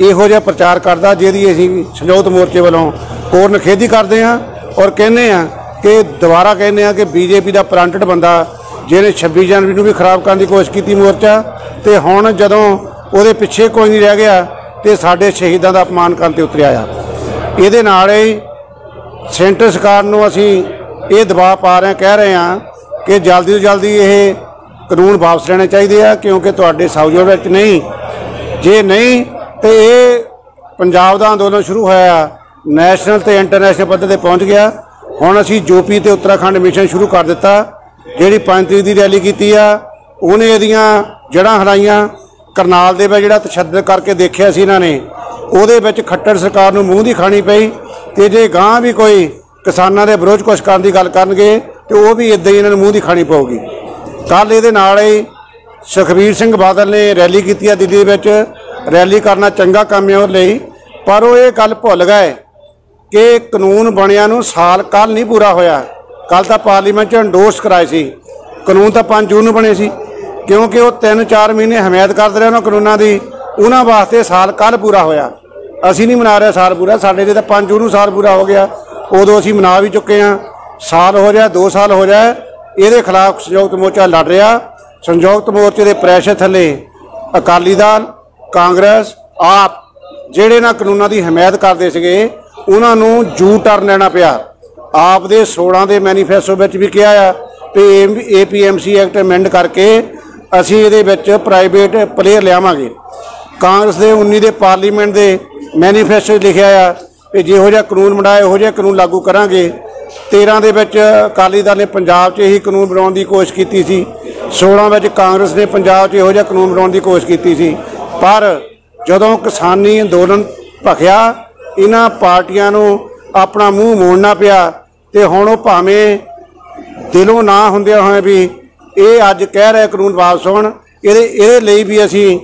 ਇਹੋ ਜਿਹਾ ਪ੍ਰਚਾਰ ਕਰਦਾ ਜਿਹਦੀ ਅਸੀਂ ਸੰਯੁਕਤ ਮੋਰਚੇ ਵੱਲੋਂ ਹੋਰ ਨਖੇਦੀ ਕਰਦੇ ਹਾਂ ਔਰ ਕਹਿੰਦੇ ਹਾਂ ਕਿ ਦੁਬਾਰਾ ਕਹਿੰਦੇ ਆ ਕਿ ਬੀਜੇਪੀ ਦਾ ਪ੍ਰਾਂਟਡ ਬੰਦਾ, ਜਿਹਨੇ 26 ਜਨਵਰੀ ਨੂੰ ਵੀ ਖਰਾਬ ਕਰਨ ਦੀ ਕੋਸ਼ਿਸ਼ ਕੀਤੀ ਮੋਰਚਾ, ਤੇ ਹੁਣ ਜਦੋਂ ਉਹਦੇ ਪਿੱਛੇ ਕੋਈ ਨਹੀਂ ਰਹਿ ਗਿਆ, ਤੇ ਸਾਡੇ ਸ਼ਹੀਦਾਂ ਦਾ ਅਪਮਾਨ ਕਰਨ ਤੇ ਉਤਰਿਆ ਆ। ਇਹਦੇ ਨਾਲ ਹੀ ਸੈਂਟਰ ਸਰਕਾਰ ਨੂੰ ਅਸੀਂ ਇਹ ਦਬਾਅ ਪਾ ਰਹੇ ਹਾਂ ਕਹਿ ਰਹੇ ਹਾਂ ਕਿ ਜਲਦੀ ਤੋਂ ਜਲਦੀ ਇਹ ਕਾਨੂੰਨ ਵਾਪਸ ਲੈਣੇ ਚਾਹੀਦੇ ਆ, ਕਿਉਂਕਿ ਤੁਹਾਡੇ ਸਾਊਜੋ ਵਿੱਚ ਨਹੀਂ। ਜੇ ਨਹੀਂ, ਤੇ ਇਹ ਪੰਜਾਬ ਦਾ ਅੰਦੋਲਨ ਸ਼ੁਰੂ ਹੋਇਆ, ਨੈਸ਼ਨਲ ਤੇ ਇੰਟਰਨੈਸ਼ਨਲ ਪੱਧਰ ਤੇ ਪਹੁੰਚ ਗਿਆ। ਹੁਣ ਅਸੀਂ ਯੂਪੀ ਤੇ ਉੱਤਰਾਖੰਡ ਮਿਸ਼ਨ ਸ਼ੁਰੂ ਕਰ ਦਿੱਤਾ, ਜਿਹੜੀ ਪੰਜ ਤਰੀਕ ਦੀ ਰੈਲੀ ਕੀਤੀ ਆ, ਉਹਨੇ ਇਹਦੀਆਂ ਜੜ੍ਹਾਂ ਹਰਾਈਆਂ, ਕਰਨਾਲ ਦੇ ਵਿੱਚ ਜਿਹੜਾ ਤਸ਼ੱਦਦ ਕਰਕੇ ਦੇਖਿਆ ਸੀ ਇਹਨਾਂ ਨੇ, ਉਹਦੇ ਵਿੱਚ ਖੱਟੜ ਸਰਕਾਰ ਨੂੰ ਮੂੰਹ ਦੀ ਖਾਣੀ ਪਈ, ਤੇ ਜੇ ਗਾਂ ਵੀ ਕੋਈ ਕਿਸਾਨਾਂ ਦੇ ਵਿਰੋਧ ਕੁਛ ਕਰਨ ਦੀ ਗੱਲ ਕਰਨਗੇ, ਤੇ ਉਹ ਵੀ ਇਦਾਂ ਹੀ ਇਹਨਾਂ ਨੂੰ ਮੂੰਹ ਦੀ ਖਾਣੀ ਪਊਗੀ। ਕੱਲ ਇਹਦੇ ਨਾਲ ਹੀ ਸੁਖਬੀਰ ਸਿੰਘ ਬਾਦਲ ਨੇ ਰੈਲੀ ਕੀਤੀ ਆ ਦਿੱਲੀ ਦੇ ਵਿੱਚ, ਰੈਲੀ ਕਰਨਾ ਚੰਗਾ ਕੰਮ ਹੈ ਉਹਦੇ ਲਈ, ਪਰ ਉਹ ਇਹ ਗੱਲ ਭੁੱਲ ਗਏ ਕਿ ਕਾਨੂੰਨ ਬਣਿਆ ਨੂੰ ਸਾਲ ਕੱਲ ਨਹੀਂ ਪੂਰਾ ਹੋਇਆ। ਕੱਲ ਤਾਂ ਪਾਰਲੀਮੈਂਟ 'ਚ ਇੰਡੋਰਸ ਕਰਾਏ ਸੀ। ਕਾਨੂੰਨ ਤਾਂ 5 ਜੂਨ ਨੂੰ ਬਣੇ ਸੀ। ਕਿਉਂਕਿ ਉਹ 3-4 ਮਹੀਨੇ ਹਮਾਇਤ ਕਰਦੇ ਰਹੇ ਉਹਨਾਂ ਕਾਨੂੰਨਾਂ ਦੀ, ਉਹਨਾਂ ਵਾਸਤੇ ਸਾਲ ਕੱਲ ਪੂਰਾ ਹੋਇਆ। ਅਸੀਂ ਨਹੀਂ ਮਨਾ ਰਹੇ ਸਾਲ ਪੂਰਾ। ਸਾਡੇ ਦੇ ਤਾਂ 5 ਜੂਨ ਨੂੰ ਸਾਲ ਪੂਰਾ ਹੋ ਗਿਆ। ਉਦੋਂ ਅਸੀਂ ਮਨਾ ਵੀ ਚੁੱਕੇ ਹਾਂ। ਸਾਲ ਹੋ ਜਾ 2 ਸਾਲ ਹੋ ਜਾਏ ਇਹਦੇ ਖਿਲਾਫ ਸੰਯੁਕਤ ਮੋਰਚਾ ਲੜ ਰਿਹਾ। ਸੰਯੁਕਤ ਮੋਰਚੇ ਦੇ ਪ੍ਰੈਸ਼ਰ ਥੱਲੇ ਅਕਾਲੀ ਦਲ, ਕਾਂਗਰਸ, ਆਪ ਜਿਹੜੇ ਨਾ ਕਾਨੂੰਨਾਂ ਦੀ ਹਮਾਇਤ ਕਰਦੇ ਸੀਗੇ ਉਹਨਾਂ ਨੂੰ ਜੂ ਟਰਨ ਲੈਣਾ ਪਿਆ। ਆਪ ਦੇ 16 ਦੇ ਮੈਨੀਫੈਸਟੋ ਵਿੱਚ ਵੀ ਕਿਹਾ ਆ ਕਿ ਏਪੀਐਮਸੀ ਐਕਟ ਅਮੈਂਡ ਕਰਕੇ ਅਸੀਂ ਇਹਦੇ ਵਿੱਚ ਪ੍ਰਾਈਵੇਟ ਪਲੇਅਰ ਲਿਆਵਾਂਗੇ। ਕਾਂਗਰਸ ਦੇ 19 ਦੇ ਪਾਰਲੀਮੈਂਟ ਦੇ ਮੈਨੀਫੈਸਟੋ 'ਚ ਲਿਖਿਆ ਆ ਵੀ ਜਿਹੋ ਜਿਹਾ ਕਾਨੂੰਨ ਬਣਾਇਆ ਉਹੋ ਜਿਹਾ ਕਾਨੂੰਨ ਲਾਗੂ ਕਰਾਂਗੇ। 13 ਦੇ ਵਿੱਚ ਅਕਾਲੀ ਦਲ ਨੇ ਪੰਜਾਬ 'ਚ ਇਹੀ ਕਾਨੂੰਨ ਬਣਾਉਣ ਦੀ ਕੋਸ਼ਿਸ਼ ਕੀਤੀ ਸੀ। 16 ਵਿੱਚ ਕਾਂਗਰਸ ਨੇ ਪੰਜਾਬ 'ਚ ਇਹੋ ਜਿਹਾ ਕਾਨੂੰਨ ਬਣਾਉਣ ਦੀ ਕੋਸ਼ਿਸ਼ ਕੀਤੀ ਸੀ। ਪਰ ਜਦੋਂ ਕਿਸਾਨੀ ਅੰਦੋਲਨ ਭਖਿਆ ਇਹਨਾਂ ਪਾਰਟੀਆਂ ਨੂੰ ਆਪਣਾ ਮੂੰਹ ਮੋੜਨਾ ਪਿਆ ਤੇ ਹੁਣ ਉਹ ਭਾਵੇਂ ਦਿਲੋਂ ਨਾ ਹੁੰਦਿਆਂ ਹੋਏ ਵੀ ਇਹ ਅੱਜ ਕਹਿ ਰਿਹਾ ਕਾਨੂੰਨ ਵਾਪਸ ਹੋਣ, ਇਹਦੇ ਇਹਦੇ ਲਈ ਵੀ ਅਸੀਂ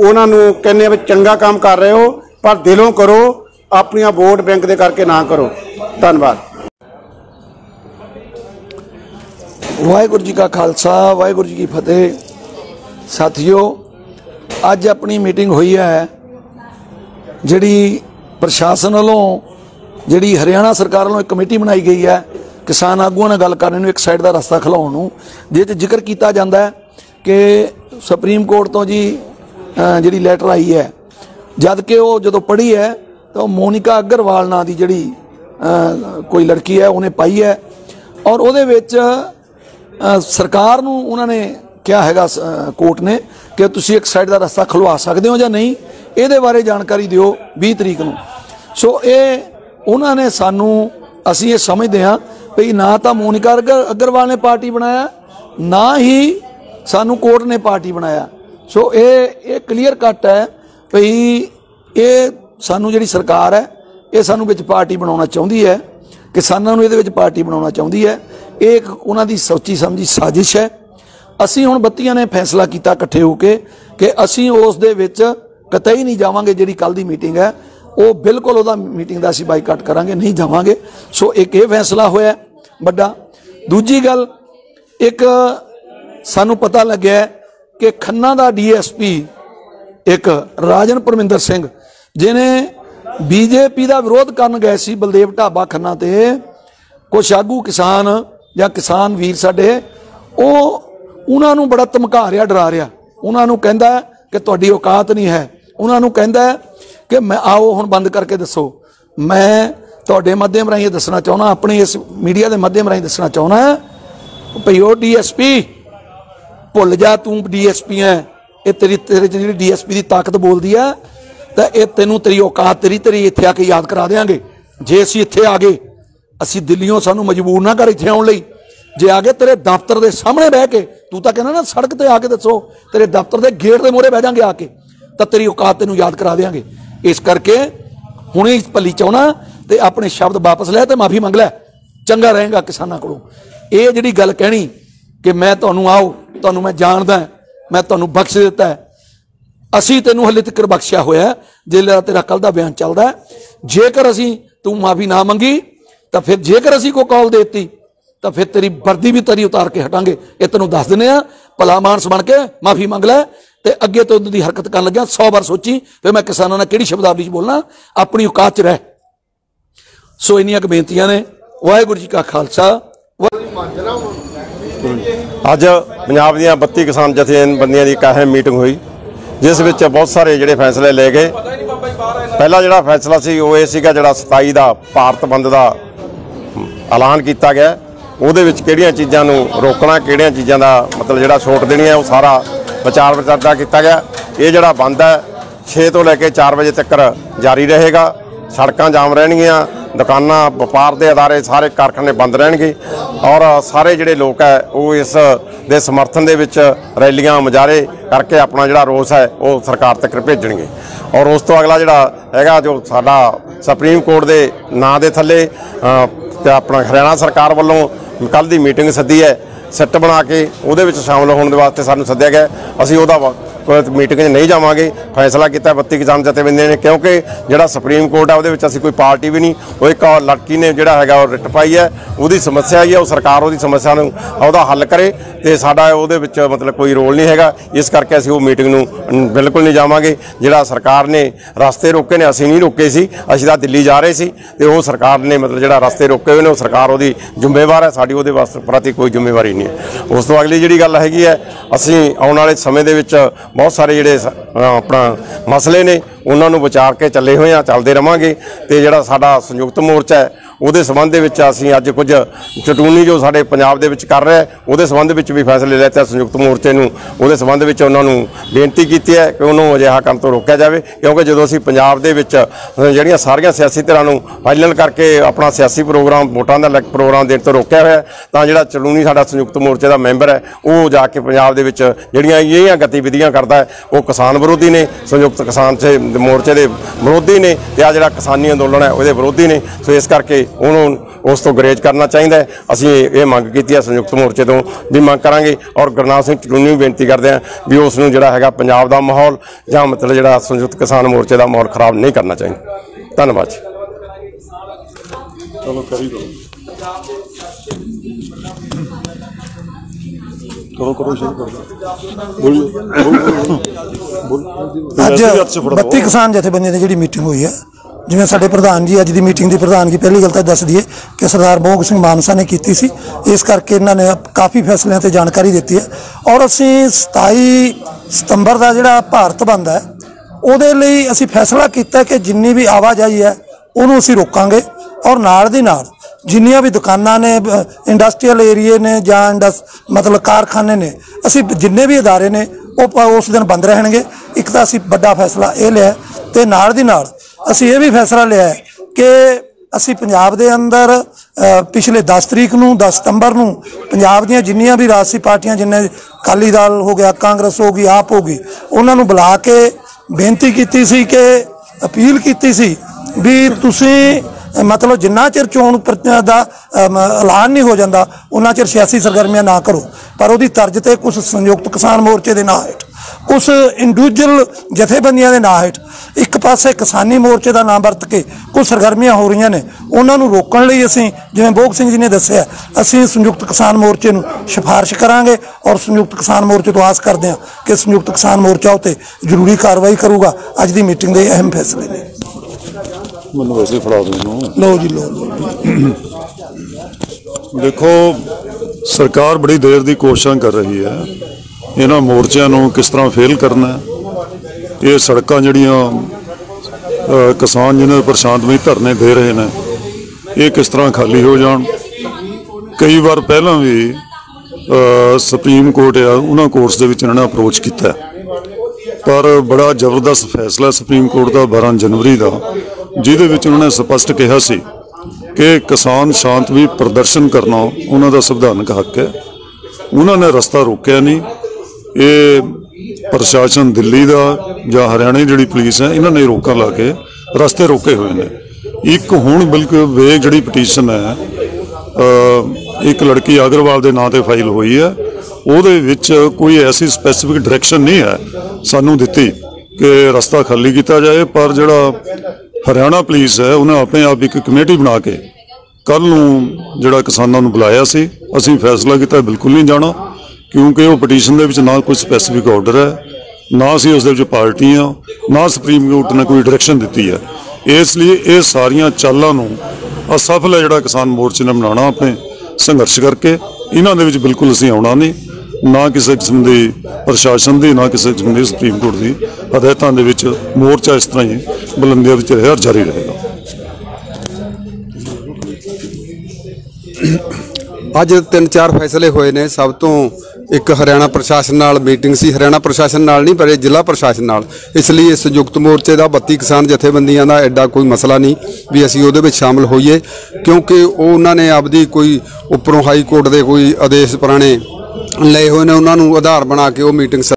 ਉਹਨਾਂ ਨੂੰ ਕਹਿੰਦੇ ਆ ਵੀ ਚੰਗਾ ਕੰਮ ਕਰ ਰਹੇ ਹੋ, ਪਰ ਦਿਲੋਂ ਕਰੋ, ਆਪਣੀਆਂ ਵੋਟ ਬੈਂਕ ਦੇ ਕਰਕੇ ਨਾ ਕਰੋ। ਧੰਨਵਾਦ। ਵਾਹਿਗੁਰੂ ਜੀ ਕਾ ਖਾਲਸਾ, ਵਾਹਿਗੁਰੂ ਜੀ ਕੀ ਫਤਿਹ। ਸਾਥੀਓ, ਅੱਜ ਆਪਣੀ ਮੀਟਿੰਗ ਹੋਈ ਹੈ, ਜਿਹੜੀ ਪ੍ਰਸ਼ਾਸਨ ਵੱਲੋਂ ਜਿਹੜੀ ਹਰਿਆਣਾ ਸਰਕਾਰ ਵੱਲੋਂ ਇੱਕ ਕਮੇਟੀ ਬਣਾਈ ਗਈ ਹੈ, ਕਿਸਾਨ ਆਗੂਆਂ ਨਾਲ ਗੱਲ ਕਰਨ ਨੂੰ ਇੱਕ ਸਾਈਡ ਦਾ ਰਸਤਾ ਖਲਾਉਣ ਨੂੰ, ਜਿਹਦੇ 'ਚ ਜ਼ਿਕਰ ਕੀਤਾ ਜਾਂਦਾ ਹੈ ਕਿ ਸੁਪਰੀਮ ਕੋਰਟ ਤੋਂ ਜੀ ਜਿਹੜੀ ਲੈਟਰ ਆਈ ਹੈ, ਜਦ ਕਿ ਉਹ ਜਦੋਂ ਪੜ੍ਹੀ ਹੈ, ਤਾਂ ਉਹ ਮੋਨਿਕਾ ਅਗਰਵਾਲ ਨਾਂ ਦੀ ਜਿਹੜੀ ਕੋਈ ਲੜਕੀ ਹੈ, ਉਹਨੇ ਪਾਈ ਹੈ ਔਰ ਉਹਦੇ ਵਿੱਚ ਸਰਕਾਰ ਨੂੰ ਉਹਨਾਂ ਨੇ ਕਿਹਾ ਹੈਗਾ ਸ- ਕੋਰਟ ਨੇ ਕਿ ਤੁਸੀਂ ਇੱਕ ਸਾਈਡ ਦਾ ਰਸਤਾ ਖਲਵਾ ਸਕਦੇ ਹੋ ਜਾਂ ਨਹੀਂ। ਇਹਦੇ ਬਾਰੇ ਜਾਣਕਾਰੀ ਦਿਓ 20 ਤਰੀਕ ਨੂੰ। ਸੋ ਇਹ, ਉਹਨਾਂ ਨੇ ਸਾਨੂੰ, ਅਸੀਂ ਇਹ ਸਮਝਦੇ ਹਾਂ ਵੀ ਨਾ ਤਾਂ ਮੋਨਿਕਾ ਅਗਰ- ਅਗਰਵਾਲ ਨੇ ਪਾਰਟੀ ਬਣਾਇਆ, ਨਾ ਹੀ ਸਾਨੂੰ ਕੋਰਟ ਨੇ ਪਾਰਟੀ ਬਣਾਇਆ। ਸੋ ਇਹ ਇਹ ਕਲੀਅਰ ਕੱਟ ਹੈ ਵੀ ਇਹ ਸਾਨੂੰ ਜਿਹੜੀ ਸਰਕਾਰ ਹੈ, ਇਹ ਸਾਨੂੰ ਵਿੱਚ ਪਾਰਟੀ ਬਣਾਉਣਾ ਚਾਹੁੰਦੀ ਹੈ, ਕਿਸਾਨਾਂ ਨੂੰ ਇਹਦੇ ਵਿੱਚ ਪਾਰਟੀ ਬਣਾਉਣਾ ਚਾਹੁੰਦੀ ਹੈ। ਇਹ ਇੱਕ ਉਹਨਾਂ ਦੀ ਸੋਚੀ ਸਮਝੀ ਸਾਜ਼ਿਸ਼ ਹੈ। ਅਸੀਂ ਹੁਣ ਬੱਤੀਆਂ ਨੇ ਫੈਸਲਾ ਕੀਤਾ ਇਕੱਠੇ ਹੋ ਕੇ ਕਿ ਅਸੀਂ ਉਸ ਦੇ ਵਿੱਚ ਕਤਈ ਨਹੀਂ ਜਾਵਾਂਗੇ, ਜਿਹੜੀ ਕੱਲ ਦੀ ਮੀਟਿੰਗ ਹੈ, ਉਹ ਬਿਲਕੁਲ ਉਹਦਾ ਮੀਟਿੰਗ ਦਾ ਅਸੀਂ ਬਾਈਕਾਟ ਕਰਾਂਗੇ, ਨਹੀਂ ਜਾਵਾਂਗੇ। ਸੋ ਇੱਕ ਇਹ ਫੈਸਲਾ ਹੋਇਆ, ਵੱਡਾ। ਦੂਜੀ ਗੱਲ, ਇੱਕ ਸਾਨੂੰ ਪਤਾ ਲੱਗਿਆ ਕਿ ਖੰਨਾ ਦਾ ਡੀਐਸਪੀ, ਇੱਕ ਰਾਜਨ ਪਰਮਿੰਦਰ ਸਿੰਘ ਜਿਨੇ ਬੀਜੇਪੀ ਦਾ ਵਿਰੋਧ ਕਰਨ ਗਏ ਸੀ ਬਲਦੇਵ ਢਾਬਾ ਖੰਨਾ ਤੇ, ਕੁਛ ਆਗੂ ਕਿਸਾਨ ਜਾਂ ਕਿਸਾਨ ਵੀਰ ਸਾਡੇ, ਉਹ ਉਹਨਾਂ ਨੂੰ ਬੜਾ ਧਮਕਾ ਰਿਹਾ, ਡਰਾ ਰਿਹਾ। ਉਹਨਾਂ ਨੂੰ ਕਹਿੰਦਾ ਕਿ ਤੁਹਾਡੀ ਔਕਾਤ ਨਹੀਂ ਹੈ। ਉਹਨਾਂ ਨੂੰ ਕਹਿੰਦਾ ਕਿ ਮੈਂ ਆਓ ਹੁਣ ਬੰਦ ਕਰਕੇ ਦੱਸੋ। ਮੈਂ ਤੁਹਾਡੇ ਮਾਧਿਅਮ ਰਾਹੀਂ ਇਹ ਦੱਸਣਾ ਚਾਹੁੰਦਾ, ਆਪਣੇ ਇਸ ਮੀਡੀਆ ਦੇ ਮਾਧਿਅਮ ਰਾਹੀਂ ਦੱਸਣਾ ਚਾਹੁੰਦਾ ਭਈ ਉਹ ਡੀਐਸਪੀ, ਭੁੱਲ ਜਾ ਤੂੰ ਡੀਐਸਪੀ ਹੈ ਇਹ ਤੇਰੀ, ਤੇਰੇ 'ਚ ਜਿਹੜੀ ਡੀਐਸਪੀ ਦੀ ਤਾਕਤ ਬੋਲਦੀ ਆ, ਤਾਂ ਇਹ ਤੈਨੂੰ ਤੇਰੀ ਔਕਾਤ ਤੇਰੀ ਤੇਰੀ ਇੱਥੇ ਆ ਕੇ ਯਾਦ ਕਰਾ ਦੇਾਂਗੇ ਜੇ ਅਸੀਂ ਇੱਥੇ ਆ ਗਏ, ਅਸੀਂ ਦਿੱਲੀੋਂ ਸਾਨੂੰ ਮਜਬੂਰ ਨਾ ਕਰ ਇੱਥੇ ਆਉਣ ਲਈ। ਜੇ ਆ ਗਏ ਤੇਰੇ ਦਫ਼ਤਰ ਦੇ ਸਾਹਮਣੇ ਬਹਿ ਕੇ, ਤੂੰ ਤਾਂ ਕਹਿੰਦਾ ਨਾ ਸੜਕ ਤੇ ਆ ਕੇ ਦੱਸੋ, ਤੇਰੇ ਦਫ਼ਤਰ ਦੇ ਗੇਟ ਦੇ ਮੂਹਰੇ ਬਹਿ ਜਾਾਂਗੇ ਆ ਕੇ। ਤਾਂ ਤੇਰੀ ਔਕਾਤ ਤੈਨੂੰ ਯਾਦ ਕਰਾ ਦੇਾਂਗੇ ਇਸ ਕਰਕੇ ਹੁਣੇ ਇਸ ਭੱਲੀ ਚਾਉਣਾ ਤੇ ਆਪਣੇ ਸ਼ਬਦ ਵਾਪਸ ਲੈ ਤੇ ਮਾਫੀ ਮੰਗ ਲੈ। ਚੰਗਾ ਰਹੇਗਾ ਕਿਸਾਨਾਂ ਕੋਲੋਂ। ਇਹ ਜਿਹੜੀ ਗੱਲ ਕਹਿਣੀ ਕਿ ਮੈਂ ਤੁਹਾਨੂੰ ਆਓ ਤੁਹਾਨੂੰ ਮੈਂ ਜਾਣਦਾ ਮੈਂ ਤੁਹਾਨੂੰ ਬਖਸ਼ ਦਿੱਤਾ ਅਸੀਂ ਤੈਨੂੰ ਹਲੇ ਤੱਕ ਬਖਸ਼ਿਆ ਹੋਇਆ ਹੈ, ਜਿਹੜਾ ਤੇਰਾ ਕੱਲ ਦਾ ਬਿਆਨ ਚੱਲਦਾ ਜੇਕਰ ਅਸੀਂ ਤੂੰ ਮਾਫੀ ਨਾ ਮੰਗੀ ਤਾਂ ਫਿਰ ਜੇਕਰ ਅਸੀਂ ਕੋ ਕਾਲ ਦੇਤੀ ਤਾਂ ਫਿਰ ਤੇਰੀ ਵਰਦੀ ਵੀ ਤੇਰੀ ਉਤਾਰ ਕੇ ਹਟਾਂਗੇ। ਇਹ ਤੈਨੂੰ ਦੱਸ ਦਿੰਦੇ ਆ ਭਲਾ ਮਾਨਸ ਬਣ ਕੇ ਮਾਫੀ ਮੰਗ ਲੈ। ਤੇ ਅੱਗੇ ਤੋਂ ਇਦਾਂ ਦੀ ਹਰਕਤ ਕਰਨ ਲੱਗਿਆ 100 ਵਾਰ ਸੋਚੀ, ਫਿਰ ਮੈਂ ਕਿਸਾਨਾਂ ਨਾਲ ਕਿਹੜੀ ਸ਼ਬਦਾਵਲੀ 'ਚ ਬੋਲਣਾ? ਆਪਣੀ ਔਕਾਤ 'ਚ ਰਹਿ। ਸੋ ਇੰਨੀਆਂ ਕੁ ਬੇਨਤੀਆਂ ਨੇ। ਵਾਹਿਗੁਰੂ ਜੀ ਕਾ ਖਾਲਸਾ। ਅੱਜ ਪੰਜਾਬ ਦੀਆਂ 32 ਕਿਸਾਨ ਜਥੇਬੰਦੀਆਂ ਦੀ ਇੱਕ ਅਹਿਮ ਮੀਟਿੰਗ ਹੋਈ, ਜਿਸ ਵਿੱਚ ਬਹੁਤ ਸਾਰੇ ਜਿਹੜੇ ਫੈਸਲੇ ਲਏ ਗਏ। ਪਹਿਲਾ ਜਿਹੜਾ ਫੈਸਲਾ ਸੀ, ਉਹ ਇਹ ਸੀਗਾ ਜਿਹੜਾ 27 ਦਾ ਭਾਰਤ ਬੰਦ ਦਾ ਐਲਾਨ ਕੀਤਾ ਗਿਆ। ਉਹਦੇ ਵਿੱਚ ਕਿਹੜੀਆਂ ਚੀਜ਼ਾਂ ਨੂੰ ਰੋਕਣਾ, ਕਿਹੜੀਆਂ ਚੀਜ਼ਾਂ ਦਾ ਮਤਲਬ ਜਿਹੜਾ ਛੋਟ ਦੇਣੀ ਹੈ, ਉਹ ਸਾਰਾ ਵਿਚਾਰ ਵਿਚਾਰਦਾ ਕੀਤਾ ਗਿਆ। ਇਹ ਜਿਹੜਾ ਬੰਦ ਹੈ 6 ਤੋਂ ਲੈ ਕੇ 4 ਵਜੇ ਤੱਕ ਜਾਰੀ ਰਹੇਗਾ। ਸੜਕਾਂ ਜਾਮ ਰਹਿਣਗੀਆਂ, ਦੁਕਾਨਾਂ, ਵਪਾਰ ਦੇ ਅਦਾਰੇ ਸਾਰੇ ਕਾਰਖਾਨੇ ਬੰਦ ਰਹਿਣਗੇ ਔਰ ਸਾਰੇ ਜਿਹੜੇ ਲੋਕ ਹੈ, ਉਹ ਇਸ ਦੇ ਸਮਰਥਨ ਦੇ ਵਿੱਚ ਰੈਲੀਆਂ ਮੁਜ਼ਾਹਰੇ ਕਰਕੇ ਆਪਣਾ ਜਿਹੜਾ ਰੋਸ ਹੈ, ਉਹ ਸਰਕਾਰ ਤੱਕ ਭੇਜਣਗੇ। ਔਰ ਉਸ ਤੋਂ ਅਗਲਾ ਜਿਹੜਾ ਹੈਗਾ, ਜੋ ਸਾਡਾ ਸੁਪਰੀਮ ਕੋਰਟ ਦੇ ਨਾਂ ਦੇ ਥੱਲੇ ਤੇ ਆਪਣਾ ਹਰਿਆਣਾ ਸਰਕਾਰ ਵੱਲੋਂ ਕੱਲ ਦੀ ਮੀਟਿੰਗ ਸੱਦੀ ਹੈ ਸੈੱਟ ਬਣਾ ਕੇ ਉਹਦੇ ਵਿੱਚ ਸ਼ਾਮਲ ਹੋਣ ਦੇ ਵਾਸਤੇ ਸਾਨੂੰ ਸੱਦਿਆ ਗਿਆ। ਅਸੀਂ ਉਹਦਾ ਵਾ- ਮੀਟਿੰਗ 'ਚ ਨਹੀਂ ਜਾਵਾਂਗੇ, ਫੈਸਲਾ ਕੀਤਾ 32 ਕਿਸਾਨ ਜਥੇਬੰਦੀਆਂ ਨੇ, ਕਿਉਂਕਿ ਜਿਹੜਾ ਸੁਪਰੀਮ ਕੋਰਟ ਹੈ ਉਹਦੇ ਵਿੱਚ ਅਸੀਂ ਕੋਈ ਪਾਰਟੀ ਵੀ ਨਹੀਂ, ਉਹ ਇੱਕ ਲੜਕੀ ਨੇ ਜਿਹੜਾ ਹੈਗਾ, ਉਹ ਰਿਟ ਪਾਈ ਹੈ, ਉਹਦੀ ਸਮੱਸਿਆ ਹੀ ਹੈ, ਉਹ ਸਰਕਾਰ ਉਹਦੀ ਸਮੱਸਿਆ ਨੂੰ ਉਹਦਾ ਹੱਲ ਕਰੇ ਤੇ ਸਾਡਾ ਉਹਦੇ ਵਿੱਚ ਮਤਲਬ ਕੋਈ ਰੋਲ ਨਹੀਂ ਹੈਗਾ, ਇਸ ਕਰਕੇ ਅਸੀਂ ਉਹ ਮੀਟਿੰਗ ਨੂੰ ਬਿਲਕੁਲ ਨਹੀਂ ਜਾਵਾਂਗੇ, ਜਿਹੜਾ ਸਰਕਾਰ ਨੇ ਰਸਤੇ ਰੋਕੇ ਨੇ, ਅਸੀਂ ਨਹੀਂ ਰੋਕੇ ਸੀ, ਅਸੀਂ ਤਾਂ ਦਿੱਲੀ ਜਾ ਰਹੇ ਸੀ, ਤੇ ਉਹ ਸਰਕਾਰ ਨੇ ਮਤਲਬ ਜਿਹੜਾ ਰਸਤੇ ਰੋਕੇ ਹੋਏ ਨੇ, ਉਹ ਸਰਕਾਰ ਉਹਦੀ ਜ਼ਿੰਮੇਵਾਰ ਹੈ, ਸਾਡੀ ਉਹਦੇ ਵਾਸਤੇ ਪ੍ਰਤੀ ਕੋਈ ਜ਼ਿੰਮੇਵਾਰੀ ਨਹੀਂ ਹੈ। ਉਸ ਤੋਂ ਅਗਲੀ ਜਿਹੜੀ ਗੱਲ ਹੈਗੀ ਹੈ, ਅਸੀਂ ਆਉਣ ਵਾਲੇ ਸਮੇਂ ਦੇ ਵਿੱਚ ਬਹੁਤ ਸਾਰੇ ਜਿਹੜੇ ਸ- ਅ, ਆਪਣਾ ਮਸਲੇ ਨੇ ਉਹਨਾਂ ਨੂੰ ਵਿਚਾਰ ਕੇ ਚੱਲੇ ਹੋਏ ਆ ਚੱਲਦੇ ਰਵਾਂਗੇ ਤੇ ਜਿਹੜਾ ਸਾਡਾ ਸੰਯੁਕਤ ਮੋਰਚਾ ਹੈ ਉਹਦੇ ਸੰਬੰਧ ਦੇ ਵਿੱਚ ਅਸੀਂ ਅੱਜ ਕੁਝ ਚਟੂਨੀ ਜੋ ਸਾਡੇ ਪੰਜਾਬ ਦੇ ਵਿੱਚ ਕਰ ਰਿਹਾ ਉਹਦੇ ਸੰਬੰਧ ਵਿੱਚ ਵੀ ਫੈਸਲੇ ਲੈਤੇ ਆ ਸੰਯੁਕਤ ਮੋਰਚੇ ਨੂੰ ਉਹਦੇ ਸੰਬੰਧ ਵਿੱਚ ਉਹਨਾਂ ਨੂੰ ਬੇਨਤੀ ਕੀਤੀ ਹੈ ਕਿ ਉਹਨੂੰ ਅਜਿਹਾ ਕੰਮ ਤੋਂ ਰੋਕਿਆ ਜਾਵੇ, ਕਿਉਂਕਿ ਜਦੋਂ ਅਸੀਂ ਪੰਜਾਬ ਦੇ ਵਿੱਚ ਜਿਹੜੀਆਂ ਸਾਰੀਆਂ ਸਿਆਸੀ ਧਿਰਾਂ ਨੂੰ ਫਾਈਨਲ ਕਰਕੇ ਆਪਣਾ ਸਿਆਸੀ ਪ੍ਰੋਗਰਾਮ, ਵੋਟਾਂ ਦਾ ਇਲੈਕ- ਪ੍ਰੋਗਰਾਮ ਦੇਣ ਤੋਂ ਰੋਕਿਆ ਹੋਇਆ ਤਾਂ ਜਿਹੜਾ ਚਲੂਨੀ ਸਾਡਾ ਸੰਯੁਕਤ ਮੋਰਚੇ ਦਾ ਮੈਂਬਰ ਹੈ, ਉਹ ਜਾ ਕੇ ਪੰਜਾਬ ਦੇ ਵਿੱਚ ਜਿਹੜੀਆਂ ਇਹ ਗਤੀਵਿਧੀਆਂ ਕਰਦਾ ਉਹ ਕਿਸਾਨ ਵਿਰੋਧੀ ਨੇ, ਸੰਯੁਕਤ ਕਿਸਾਨ ਸੇ ਮੋਰਚੇ ਦੇ ਵਿਰੋਧੀ ਨੇ ਤੇ ਆ ਜਿਹੜਾ ਕਿਸਾਨੀ ਅੰਦੋਲਨ ਹੈ, ਉਹਦੇ ਵਿਰੋਧੀ ਨੇ, ਸੋ ਇਸ ਕਰਕੇ ਉਹਨੂੰ ਉਸ ਤੋਂ ਗਰੇਜ ਕਰਨਾ ਚਾਹੀਦਾ ਹੈ। ਅਸੀਂ ਇਹ ਮੰਗ ਕੀਤੀ ਹੈ ਸੰਯੁਕਤ ਮੋਰਚੇ ਤੋਂ ਵੀ ਮੰਗ ਕਰਾਂਗੇ ਔਰ ਗੁਰਨਾਮ ਸਿੰਘ ਚਲੂਨੀ ਨੂੰ ਵੀ ਬੇਨਤੀ ਕਰਦੇ ਹਾਂ ਵੀ ਉਸ ਨੂੰ ਜਿਹੜਾ ਹੈਗਾ ਪੰਜਾਬ ਦਾ ਮਾਹੌਲ ਜਾਂ ਮਤਲਬ ਜਿਹੜਾ ਸੰਯੁਕਤ ਕਿਸਾਨ ਮੋਰਚੇ ਦਾ ਮਾਹੌਲ ਖਰਾਬ ਨਹੀਂ ਕਰਨਾ ਚਾਹੀਦਾ। ਧੰਨਵਾਦ ਜੀ। ਚਲੋ ਕਰੀ ਦੋ ਕਰੋ ਕਰੋ ਸ਼ੁਰੂ ਕਰ। ਅੱਜ ਵੈਸੇ ਵੀ ਹੱਥ 'ਚ ਫੜਾਓ। 32 ਕਿਸਾਨ ਜਥੇਬੰਦੀਆਂ ਦੀ ਜਿਹੜੀ ਮੀਟਿੰਗ ਹੋਈ ਹੈ ਜਿਵੇਂ ਸਾਡੇ ਪ੍ਰਧਾਨ ਜੀ ਅੱਜ ਦੀ ਮੀਟਿੰਗ ਦੀ ਪ੍ਰਧਾਨਗੀ ਪਹਿਲੀ ਗੱਲ ਤਾਂ ਦੱਸ ਦਈਏ ਕਿ ਸਰਦਾਰ ਮੋਹਨ ਸਿੰਘ ਮਾਨਸਾ ਨੇ ਕੀਤੀ ਸੀ। ਇਸ ਕਰਕੇ ਇਹਨਾਂ ਨੇ ਕਾਫੀ ਫੈਸਲਿਆਂ ਤੇ ਜਾਣਕਾਰੀ ਦਿੱਤੀ ਹੈ। ਔਰ ਅਸੀਂ 27 ਸਤੰਬਰ ਦਾ ਜਿਹੜਾ ਭਾਰਤ ਬੰਦ ਹੈ, ਉਹਦੇ ਲਈ ਅਸੀਂ ਫੈਸਲਾ ਕੀਤਾ ਕਿ ਜਿੰਨੀ ਵੀ ਆਵਾਜਾਈ ਹੈ, ਉਹਨੂੰ ਅਸੀਂ ਰੋਕਾਂਗੇ। ਔਰ ਨਾਲ ਦੀ ਨਾਲ ਜਿੰਨੀਆਂ ਵੀ ਦੁਕਾਨਾਂ ਨੇ ਇੰਡਸਟਰੀਅਲ ਏਰੀਏ ਨੇ ਜਾਂ ਇੰਡਸ ਮਤਲਬ ਕਾਰਖਾਨੇ ਨੇ, ਅਸੀਂ ਜਿੰਨੇ ਵੀ ਅਦਾਰੇ ਨੇ, ਉਹ ਉਸ ਦਿਨ ਬੰਦ ਰਹਿਣਗੇ। ਇੱਕ ਤਾਂ ਅਸੀਂ ਵੱਡਾ ਫੈਸਲਾ ਇਹ ਲਿਆ ਤੇ ਨਾਲ ਦੀ ਨਾਲ ਅਸੀਂ ਇਹ ਵੀ ਫੈਸਲਾ ਲਿਆ ਹੈ ਕਿ ਅਸੀਂ ਪੰਜਾਬ ਦੇ ਅੰਦਰ ਪਿਛਲੇ 10 ਤਰੀਕ ਨੂੰ 10 ਸਤੰਬਰ ਨੂੰ ਪੰਜਾਬ ਦੀਆਂ ਜਿੰਨੀਆਂ ਵੀ ਰਾਜਸੀ ਪਾਰਟੀਆਂ ਜਿੰਨੇ ਅਕਾਲੀ ਦਲ ਹੋ ਗਿਆ, ਕਾਂਗਰਸ ਹੋ ਗਈ, ਆਪ ਹੋ ਗਈ, ਉਹਨਾਂ ਨੂੰ ਬੁਲਾ ਕੇ ਬੇਨਤੀ ਕੀਤੀ ਸੀ ਕਿ, ਅਪੀਲ ਕੀਤੀ ਸੀ ਵੀ ਤੁਸੀਂ ਮਤਲਬ ਜਿੰਨਾ ਚਿਰ ਚੋਣ ਪ੍ਰਚਾਰ ਦਾ ਐਲਾਨ ਨਹੀਂ ਹੋ ਜਾਂਦਾ ਉਹਨਾਂ ਚਿਰ ਸਿਆਸੀ ਸਰਗਰਮੀਆਂ ਨਾ ਕਰੋ। ਪਰ ਉਹਦੀ ਤਰਜ਼ ਤੇ ਕੁਝ ਸੰਯੁਕਤ ਕਿਸਾਨ ਮੋਰਚੇ ਦੇ ਨਾਂ ਹੇਠ ਕੁਝ ਇੰਡੀਵਿਜੂਅਲ ਜਥੇਬੰਦੀਆਂ ਦੇ ਨਾਂ ਹੇਠ ਇੱਕ ਪਾਸੇ ਕਿਸਾਨੀ ਮੋਰਚੇ ਦਾ ਨਾਮ ਵਰਤ ਕੇ ਕੁਝ ਸਰਗਰਮੀਆਂ ਹੋ ਰਹੀਆਂ ਨੇ ਉਹਨਾਂ ਨੂੰ ਰੋਕਣ ਲਈ ਅਸੀਂ ਜਿਵੇਂ ਬੋਗ ਸਿੰਘ ਜੀ ਨੇ ਦੱਸਿਆ ਅਸੀਂ ਸੰਯੁਕਤ ਕਿਸਾਨ ਮੋਰਚੇ ਨੂੰ ਸਿਫਾਰਿਸ਼ ਕਰਾਂਗੇ ਔਰ ਸੰਯੁਕਤ ਕਿਸਾਨ ਮੋਰਚੇ ਤੋਂ ਆਸ ਕਰਦੇ ਹਾਂ ਕਿ ਸੰਯੁਕਤ ਕਿਸਾਨ ਮੋਰਚਾ ਉਤੇ ਜ਼ਰੂਰੀ ਕਾਰਵਾਈ ਕਰੂਗਾ। ਅੱਜ ਦੀ ਮੀਟਿੰਗ ਦੇ ਅਹਿਮ ਫੈਸਲੇ ਨੇ। ਮੈਨੂੰ ਵੈਸੇ ਫੜਾ ਦਿਓ ਲਓ ਜੀ ਲਓ। ਦੇਖੋ ਸਰਕਾਰ ਬੜੀ ਦੇਰ ਦੀ ਕੋਸ਼ਿਸ਼ਾਂ ਕਰ ਰਹੀ ਹੈ। ਇਹਨਾਂ ਮੋਰਚਿਆਂ ਨੂੰ ਕਿਸ ਤਰ੍ਹਾਂ ਫੇਲ ਕਰਨਾ ਇਹ ਸੜਕਾਂ ਜਿਹੜੀਆਂ ਕਿਸਾਨ ਜਿਹਨਾਂ ਪਰ ਸ਼ਾਂਤਮਈ ਧਰਨੇ ਦੇ ਰਹੇ ਨੇ, ਇਹ ਕਿਸ ਤਰ੍ਹਾਂ ਖਾਲੀ ਹੋ ਜਾਣ? ਕਈ ਵਾਰ ਪਹਿਲਾਂ ਵੀ ਸੁਪਰੀਮ ਕੋਰਟ ਆ, ਉਹਨਾਂ ਕੋਰਸ ਦੇ ਵਿੱਚ ਇਹਨਾਂ ਨੇ ਅਪਰੋਚ ਕੀਤਾ ਪਰ ਬੜਾ ਜ਼ਬਰਦਸਤ ਫੈਸਲਾ ਸੁਪਰੀਮ ਕੋਰਟ ਦਾ 12 ਜਨਵਰੀ ਦਾ, ਜਿਹਦੇ ਵਿੱਚ ਉਹਨਾਂ ਨੇ ਸਪਸ਼ਟ ਕਿਹਾ ਸੀ ਕਿ ਕਿਸਾਨ ਸ਼ਾਂਤਮਈ ਪ੍ਰਦਰਸ਼ਨ ਕਰਨਾ ਉਹਨਾਂ ਦਾ ਸੰਵਿਧਾਨਕ ਹੱਕ ਹੈ। ਉਹਨਾਂ ਨੇ ਰਸਤਾ ਰੋਕਿਆ ਨਹੀਂ ਇਹ ਪ੍ਰਸ਼ਾਸਨ ਦਿੱਲੀ ਦਾ ਜਾਂ ਹਰਿਆਣੇ ਦੀ ਜਿਹੜੀ ਪੁਲਿਸ ਹੈ, ਇਹਨਾਂ ਨੇ ਰੋਕਾਂ ਲਾ ਕੇ ਰਸਤੇ ਰੋਕੇ ਹੋਏ ਨੇ। ਇੱਕ ਹੁਣ ਬਿਲਕੁਲ ਵੇਗ ਜਿਹੜੀ ਪਟੀਸ਼ਨ ਹੈ ਇੱਕ ਲੜਕੀ ਅਗਰਵਾਲ ਦੇ ਨਾਂ ਤੇ ਫਾਈਲ ਹੋਈ ਹੈ। ਉਹਦੇ ਵਿੱਚ ਕੋਈ ਐਸੀ ਸਪੈਸੀਫਿਕ ਡਾਇਰੈਕਸ਼ਨ ਨਹੀਂ ਹੈ, ਸਾਨੂੰ ਦਿੱਤੀ ਕਿ ਰਸਤਾ ਖਾਲੀ ਕੀਤਾ ਜਾਏ, ਪਰ ਜਿਹੜਾ ਹਰਿਆਣਾ ਪੁਲਿਸ ਹੈ, ਉਹਨੇ ਆਪਣੇ ਆਪ ਇੱਕ ਕਮੇਟੀ ਬਣਾ ਕੇ ਕੱਲ ਨੂੰ ਜਿਹੜਾ ਕਿਸਾਨਾਂ ਨੂੰ ਬੁਲਾਇਆ ਸੀ, ਅਸੀਂ ਫੈਸਲਾ ਕੀਤਾ, ਬਿਲਕੁਲ ਨਹੀਂ ਜਾਣਾ। ਕਿਉਂਕਿ ਉਹ ਪਟੀਸ਼ਨ ਦੇ ਵਿੱਚ ਨਾ ਕੋਈ ਸਪੈਸੀਫਿਕ ਆਰਡਰ ਹੈ, ਨਾ ਅਸੀਂ ਉਸ ਦੇ ਵਿੱਚ ਪਾਰਟੀ ਹਾਂ, ਨਾ ਸੁਪਰੀਮ ਕੋਰਟ ਨੇ ਕੋਈ ਡਾਇਰੈਕਸ਼ਨ ਦਿੱਤੀ ਹੈ। ਇਸ ਲਈ ਇਹ ਸਾਰੀਆਂ ਚਾਲਾਂ ਨੂੰ ਅਸਫਲ ਹੈ ਜਿਹੜਾ ਕਿਸਾਨ ਮੋਰਚੇ ਨੇ ਬਣਾਉਣਾ ਆਪਣੇ ਸੰਘਰਸ਼ ਕਰਕੇ। ਇਹਨਾਂ ਦੇ ਵਿੱਚ ਬਿਲਕੁਲ ਅਸੀਂ ਆਉਣਾ ਨਹੀਂ, ਨਾ ਕਿਸੇ ਕਿਸਮ ਦੀ ਪ੍ਰਸ਼ਾਸਨ ਦੀ, ਨਾ ਕਿਸੇ ਕਿਸਮ ਦੀ ਸੁਪਰੀਮ ਕੋਰਟ ਦੀ ਹਦਾਇਤਾਂ ਦੇ ਵਿੱਚ ਮੋਰਚਾ ਇਸ ਤਰ੍ਹਾਂ ਹੀ ਬੁਲੰਦੀਆਂ ਵਿੱਚ ਰਿਹਾ, ਜਾਰੀ ਰਹੇਗਾ। ਅੱਜ ਤਿੰਨ ਚਾਰ ਫੈਸਲੇ ਹੋਏ ਨੇ, ਸਭ ਤੋਂ ਇੱਕ ਹਰਿਆਣਾ ਪ੍ਰਸ਼ਾਸਨ ਨਾਲ ਮੀਟਿੰਗ ਸੀ। ਹਰਿਆਣਾ ਪ੍ਰਸ਼ਾਸਨ ਨਾਲ ਨਹੀਂ, ਪਰ ਇਹ ਜ਼ਿਲ੍ਹਾ ਪ੍ਰਸ਼ਾਸਨ ਨਾਲ। ਇਸ ਲਈ ਇਹ ਸੰਯੁਕਤ ਮੋਰਚੇ ਦਾ 32 ਕਿਸਾਨ ਜਥੇਬੰਦੀਆਂ ਦਾ ਐਡਾ ਕੋਈ ਮਸਲਾ ਨਹੀਂ ਵੀ ਅਸੀਂ ਉਹਦੇ ਵਿੱਚ ਸ਼ਾਮਲ ਹੋਈਏ, ਕਿਉਂਕਿ ਉਹ ਉਹਨਾਂ ਨੇ ਆਪਦੀ ਕੋਈ ਉੱਪਰੋਂ ਹਾਈ ਕੋਰਟ ਦੇ ਕੋਈ ਆਦੇਸ਼ ਪੁਰਾਣੇ ਲਏ ਹੋਏ ਨੇ। ਉਹਨਾਂ ਨੂੰ ਆਧਾਰ ਬਣਾ ਕੇ ਉਹ ਮੀਟਿੰਗ